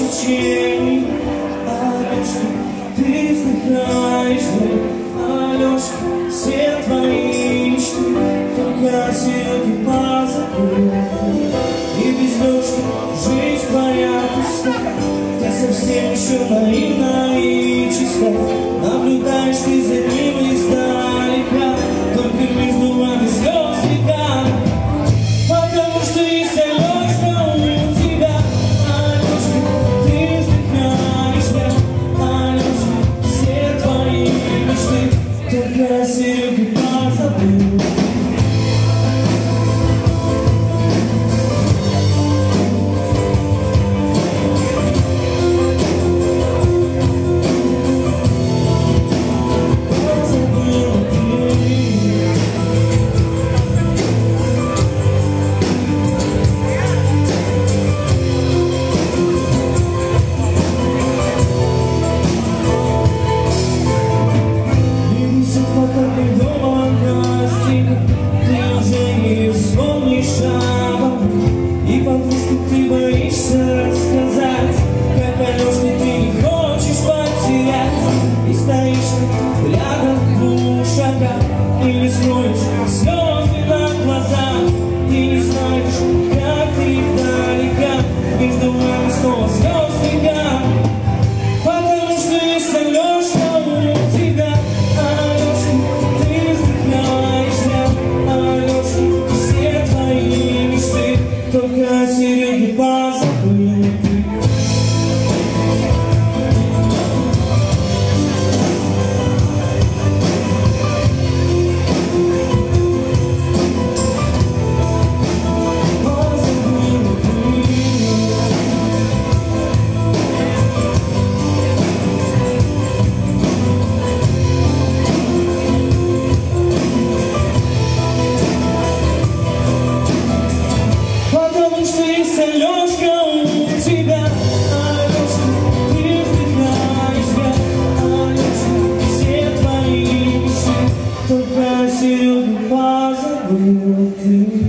мучений Алешка, ты вздыхаешь Алешка, все твои мечты Только сегодня позабыл И без Лешки жизнь твоя пуста Ты совсем еще наивна И стоишь ты рядом в двух шагах Ты не скроешь слезы на глазах Ты не знаешь, как ты далека. Между нами снова слезы. You.